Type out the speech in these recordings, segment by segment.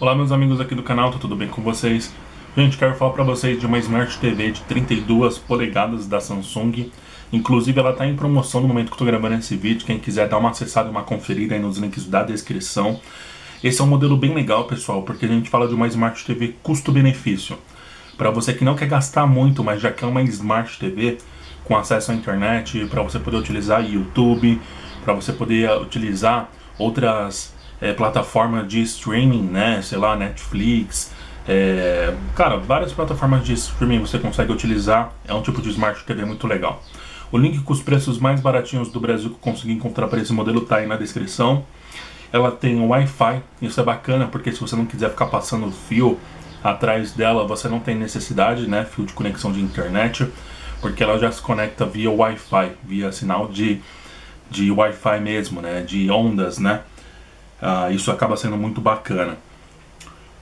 Olá meus amigos aqui do canal, tá tudo bem com vocês? Gente, quero falar para vocês de uma Smart TV de 32 polegadas da Samsung. Inclusive ela está em promoção no momento que eu estou gravando esse vídeo. Quem quiser dar uma acessada uma conferida aí nos links da descrição. Esse é um modelo bem legal, pessoal, porque a gente fala de uma Smart TV custo-benefício. Para você que não quer gastar muito, mas já quer uma Smart TV com acesso à internet, para você poder utilizar YouTube, para você poder utilizar outras é, plataforma de streaming, né? Sei lá, Netflix. É, cara, várias plataformas de streaming você consegue utilizar. É um tipo de Smart TV muito legal. O link com os preços mais baratinhos do Brasil que eu consegui encontrar para esse modelo tá aí na descrição. Ela tem Wi-Fi, isso é bacana porque se você não quiser ficar passando fio atrás dela, você não tem necessidade, né? Fio de conexão de internet, porque ela já se conecta via Wi-Fi, via sinal de, de Wi-Fi mesmo, né? De ondas, né? Ah, isso acaba sendo muito bacana.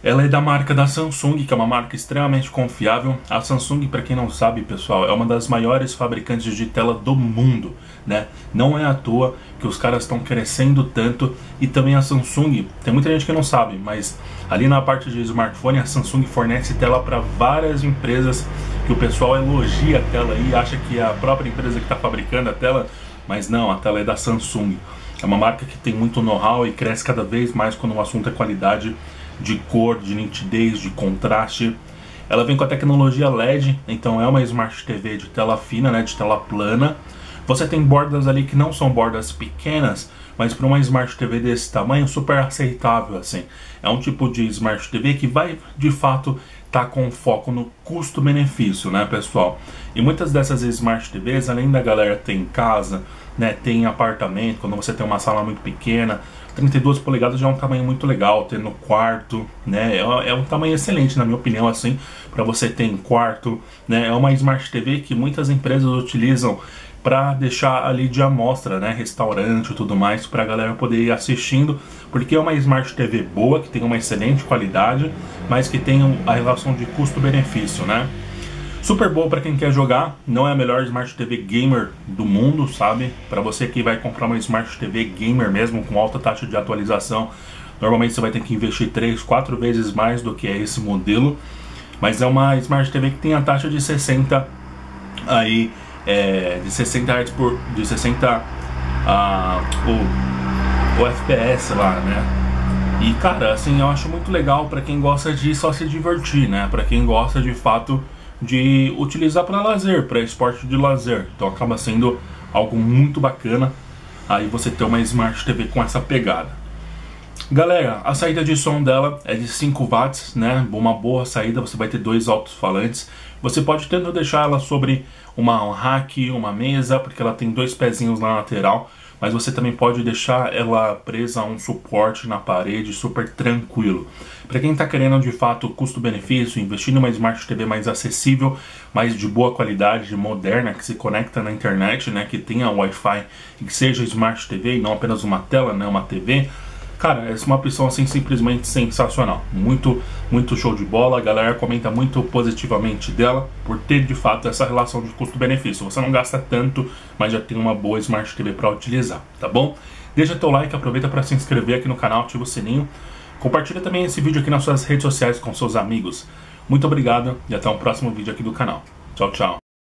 Ela é da marca da Samsung, que é uma marca extremamente confiável. A Samsung, para quem não sabe, pessoal, é uma das maiores fabricantes de tela do mundo, né? Não é à toa que os caras estão crescendo tanto e também a Samsung, tem muita gente que não sabe, mas ali na parte de smartphone a Samsung fornece tela para várias empresas que o pessoal elogia a tela e acha que é a própria empresa que está fabricando a tela, mas não, a tela é da Samsung. É uma marca que tem muito know-how e cresce cada vez mais quando o assunto é qualidade de cor, de nitidez, de contraste. Ela vem com a tecnologia LED, então é uma Smart TV de tela fina, né, de tela plana. Você tem bordas ali que não são bordas pequenas, mas para uma Smart TV desse tamanho, super aceitável assim. É um tipo de Smart TV que vai de fato tá com foco no custo-benefício, né, pessoal? E muitas dessas Smart TVs, além da galera ter em casa, né, ter em apartamento, quando você tem uma sala muito pequena, 32 polegadas já é um tamanho muito legal, ter no quarto, né? É, é um tamanho excelente, na minha opinião, assim, para você ter em quarto, né? É uma Smart TV que muitas empresas utilizam para deixar ali de amostra, né, restaurante e tudo mais, para a galera poder ir assistindo, porque é uma Smart TV boa, que tem uma excelente qualidade, mas que tem a relação de custo-benefício, né? Super boa para quem quer jogar, não é a melhor Smart TV gamer do mundo, sabe? Para você que vai comprar uma Smart TV gamer mesmo, com alta taxa de atualização, normalmente você vai ter que investir 3, 4 vezes mais do que é esse modelo. Mas é uma Smart TV que tem a taxa de 60 aí, é, de 60 Hz por. de 60 uh, o, o FPS lá, né? E cara, assim, eu acho muito legal para quem gosta de só se divertir, né? Para quem gosta de fato de utilizar para lazer, para esporte de lazer. Então acaba sendo algo muito bacana aí você ter uma Smart TV com essa pegada. Galera, a saída de som dela é de 5 watts, né? Uma boa saída, você vai ter dois altos-falantes. Você pode tentar deixar ela sobre uma um rack, uma mesa, porque ela tem dois pezinhos na lateral mas você também pode deixar ela presa a um suporte na parede super tranquilo. Para quem está querendo de fato custo-benefício, investir numa Smart TV mais acessível, mais de boa qualidade, moderna, que se conecta na internet, né, que tenha Wi-Fi e que seja Smart TV e não apenas uma tela, né, uma TV, Cara, essa é uma opção assim simplesmente sensacional. Muito, muito show de bola. A galera comenta muito positivamente dela por ter de fato essa relação de custo-benefício. Você não gasta tanto, mas já tem uma boa Smart TV para utilizar, tá bom? Deixa teu like, aproveita para se inscrever aqui no canal, ativa o sininho. Compartilha também esse vídeo aqui nas suas redes sociais com seus amigos. Muito obrigado e até o próximo vídeo aqui do canal. Tchau, tchau.